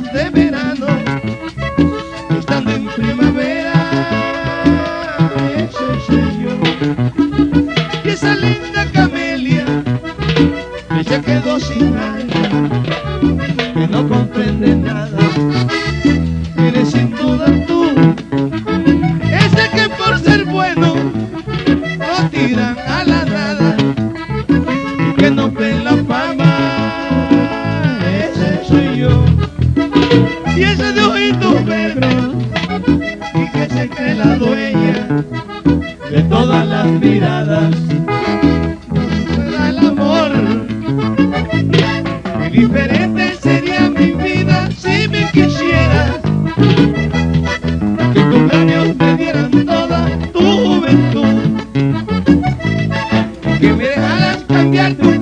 de verano, estando en primavera, ese soy yo. Y esa linda camelia, ella quedó sin alma, que no comprende nada, eres sin duda tú, ese que por ser bueno, lo tiran a la miradas el amor. Qué diferente sería mi vida si me quisieras. Que tus labios me dieran toda tu juventud. Que me dejaras cambiarte un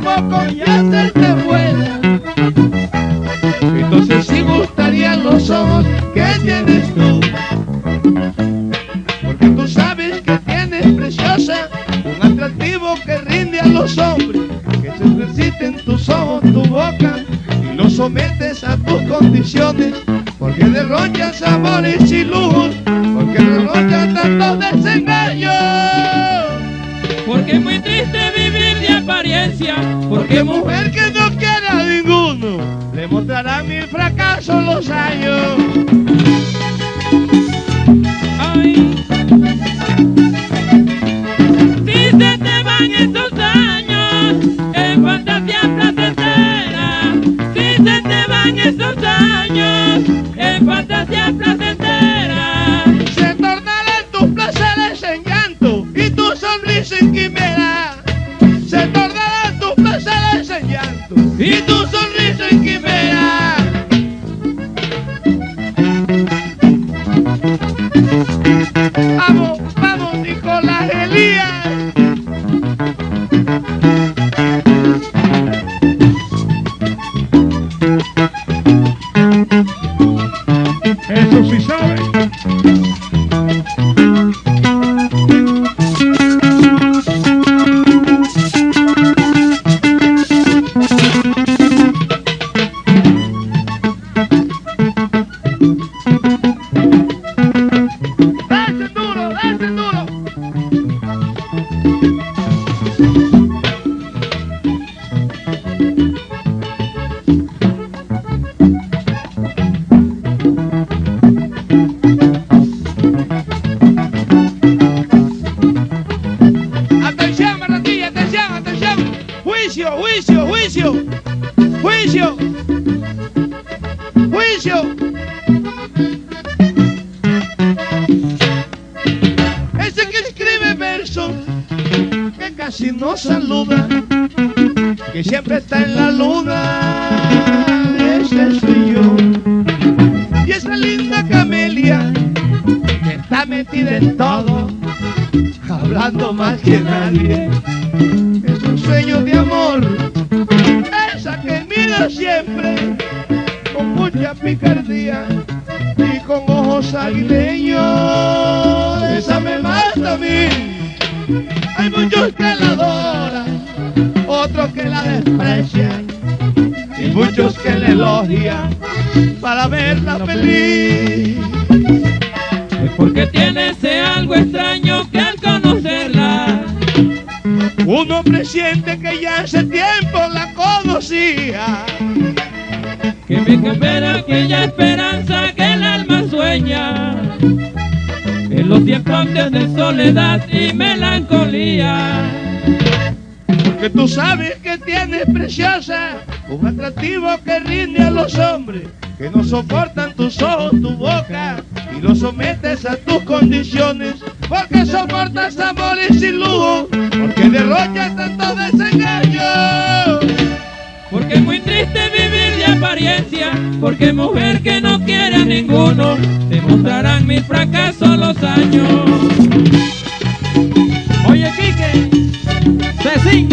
sometes a tus condiciones. Porque derrochas amores y lujos, porque derrochas tantos desengaños. Porque es muy triste vivir de apariencia. Porque mujer que no quiera a ninguno, le mostrará mil fracasos los años. Juicio, juicio, juicio. Juicio. Juicio. Ese que escribe versos que casi no saluda, que siempre está en la luna. Ese soy yo. Y esa linda camelia que está metida en todo, hablando más que nadie. Sueño de amor, esa que mira siempre con mucha picardía y con ojos aguileños. Esa me mata a mí. Hay muchos que la adoran, otros que la desprecian y muchos que la elogian para verla feliz. es porque tiene ese algo extraño que al Uno presiente que ya hace tiempo la conocía. que me espera aquella esperanza que el alma sueña. En los tiempos de soledad y melancolía. Porque tú sabes que tienes preciosa un atractivo que rinde a los hombres que no soportan tus ojos, tu boca y los sometes a tus condiciones. Porque soportas amores derrochas tanto desengaño. Porque es muy triste vivir de apariencia, porque mujer que no quiere a ninguno, te mostrarán mis fracasos los años. Oye, Quique, Cecín,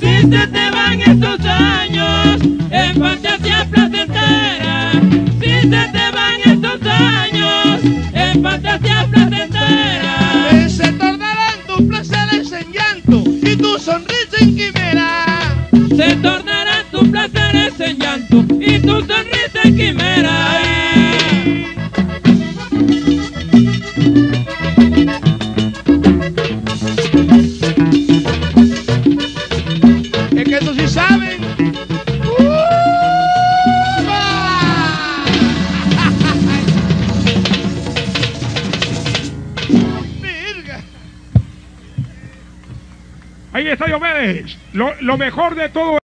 si se te van estos años en fantasía placentera, si se te van estos años en fantasía sonrisa en quimera. se Diomedes, lo, lo mejor de todo